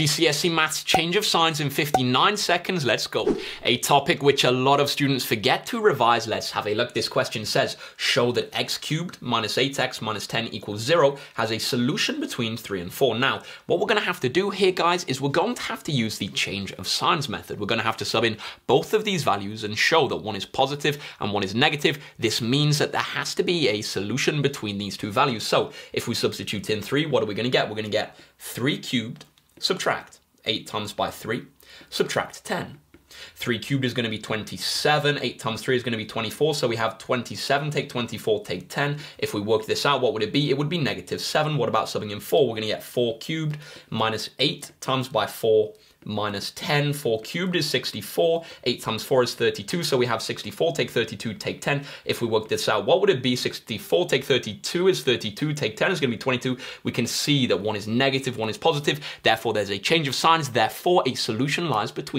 GCSE Maths change of signs in 59 seconds, let's go. A topic which a lot of students forget to revise, let's have a look. This question says, show that x cubed minus 8x minus 10 equals 0 has a solution between 3 and 4. Now, what we're going to have to do here, guys, is we're going to have to use the change of signs method. We're going to have to sub in both of these values and show that one is positive and one is negative. This means that there has to be a solution between these two values. So if we substitute in 3, what are we going to get? We're going to get 3 cubed subtract 8 times by 3, subtract 10. 3 cubed is going to be 27, 8 times 3 is going to be 24, so we have 27, take 24, take 10. If we work this out, what would it be? It would be negative 7. What about subbing in 4? We're going to get 4 cubed minus 8 times by 4 minus 10. 4 cubed is 64. 8 times 4 is 32. So we have 64, take 32, take 10. If we work this out, what would it be? 64, take 32 is 32, take 10 is going to be 22. We can see that one is negative, one is positive. Therefore, there's a change of signs. Therefore, a solution lies between